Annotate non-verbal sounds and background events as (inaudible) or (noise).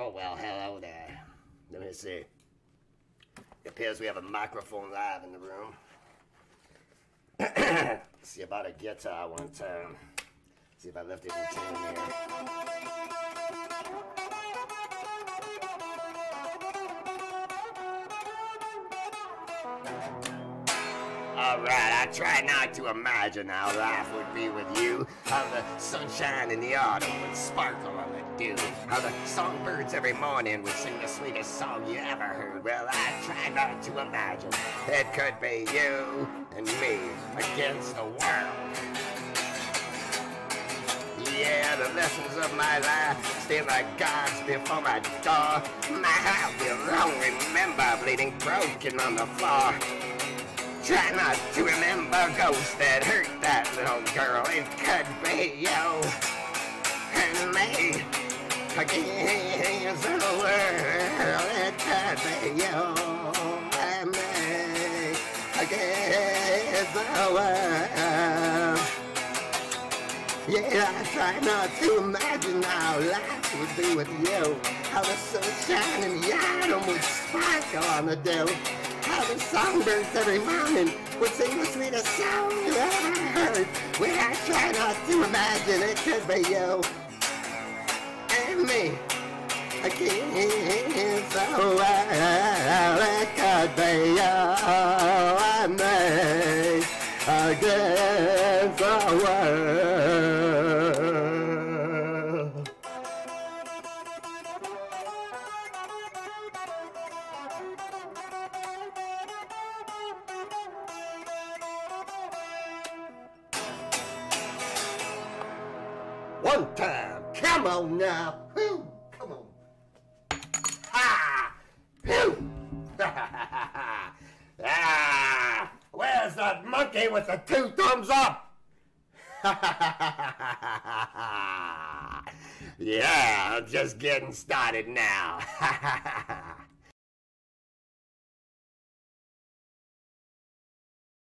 Oh, well, hello there. Uh, let me see. It appears we have a microphone live in the room. (coughs) see about a guitar one time. See if I left it in tune here. Alright, I try not to imagine how life would be with you. How the sunshine in the autumn would sparkle on the dew. How the songbirds every morning would sing the sweetest song you ever heard. Well, I try not to imagine it could be you and me against the world. Yeah, the lessons of my life still like gods before my door. My heart will long remember bleeding broken on the floor. Try not to remember ghosts that hurt that little girl. It could be you and me be you and me. Yeah, I try not to imagine how life would be with you. How the sunshine in the autumn would sparkle on the dew how the songbirds every morning would sing the sweetest song you ever heard. When I try not to imagine it could be you me against the world. It could be you and me against One time. Come on now. Whew. Come on. Ha! Phew! (laughs) ah! Where's that monkey with the two thumbs up? (laughs) yeah, I'm just getting started now. (laughs)